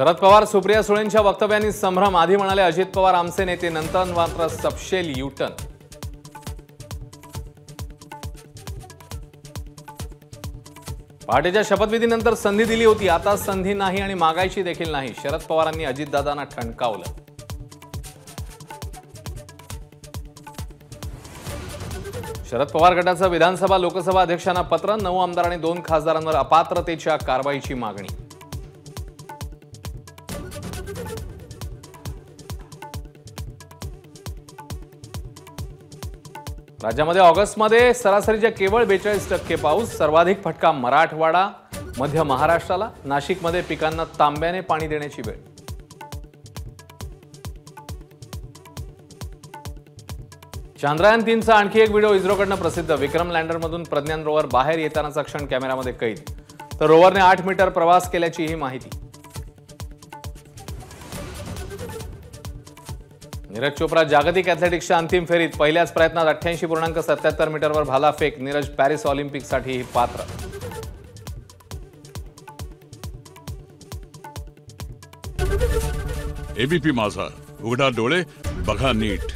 शरद पवार सुप्रिया सुळेंच्या वक्तव्यांनी संभ्रम. आधी म्हणाले अजित पवार आमचे नेते नंतर मात्र सपशेल युटन पहाटेच्या शपथविधीनंतर संधी दिली होती. आता संधी नाही आणि मागायची देखील नाही. शरद पवारांनी अजितदादांना ठणकावलं. शरद पवार गटाचं विधानसभा लोकसभा अध्यक्षांना पत्र नऊ आमदार आणि दोन खासदारांवर अपात्रतेच्या कारवाईची मागणी. राज्यामध्ये ऑगस्टमध्ये सरासरीच्या केवळ बेचाळीस टक्के पाऊस सर्वाधिक फटका मराठवाडा मध्य महाराष्ट्राला नाशिकमध्ये पिकांना तांब्याने पाणी देण्याची वेळ. चांद्रयान तीनचा आणखी एक व्हिडिओ इस्रोकडनं प्रसिद्ध. विक्रम लँडरमधून प्रज्ञान रोवर बाहेर येतानाचा क्षण कॅमेऱ्यामध्ये कैद. तर रोवरने आठ मीटर प्रवास केल्याची ही माहिती. नीरज चोप्रा जागतिक अथलेटिक्सच्या अंतिम फेरीत पहिल्याच प्रयत्नात अठ्ठ्याऐंशी पूर्णांक सत्याहत्तर मीटरवर भालाफेक नीरज पॅरिस ऑलिम्पिकसाठी पात्र. एबीपी माझा. उघडा डोळे बघा नीट.